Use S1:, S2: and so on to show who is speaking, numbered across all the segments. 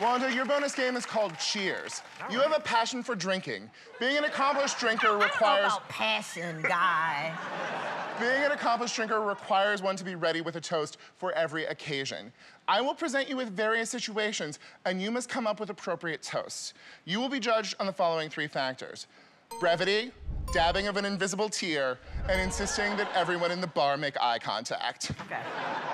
S1: Wanda, your bonus game is called Cheers. You have a passion for drinking. Being an accomplished drinker requires.
S2: I don't know about passion, guy.
S1: Being an accomplished drinker requires one to be ready with a toast for every occasion. I will present you with various situations, and you must come up with appropriate toasts. You will be judged on the following three factors brevity, dabbing of an invisible tear, and insisting that everyone in the bar make eye contact.
S2: Okay.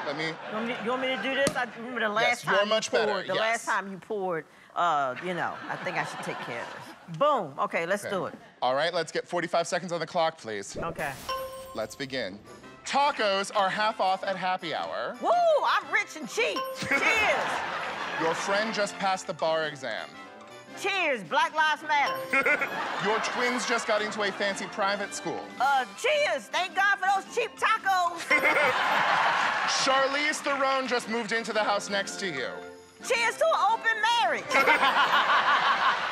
S1: Let me.
S2: You want me, you want me to do this? I remember the last
S1: Yes,
S2: time
S1: you're
S2: you
S1: much
S2: poured.
S1: better,
S2: The
S1: yes.
S2: last time you poured, uh, you know, I think I should take care of this. Boom. Okay, let's do it.
S1: All right, let's get 45 seconds on the clock, please.
S2: Okay.
S1: Let's begin. Tacos are half off at happy hour.
S2: Woo! I'm rich and cheap. Cheers.
S1: Your friend just passed the bar exam.
S2: Cheers. Black Lives Matter.
S1: Your twins just got into a fancy private school.
S2: Uh, cheers. Thank God for those cheap tacos.
S1: Charlize Theron just moved into the house next to you.
S2: cheers to an open marriage.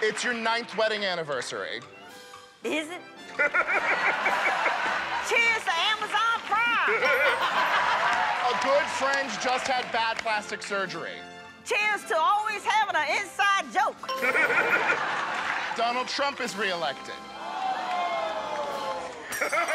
S1: It's your ninth wedding anniversary.
S2: Is it? cheers to Amazon Prime.
S1: A good friend just had bad plastic surgery.
S2: cheers to always having an inside joke.
S1: Donald Trump is reelected.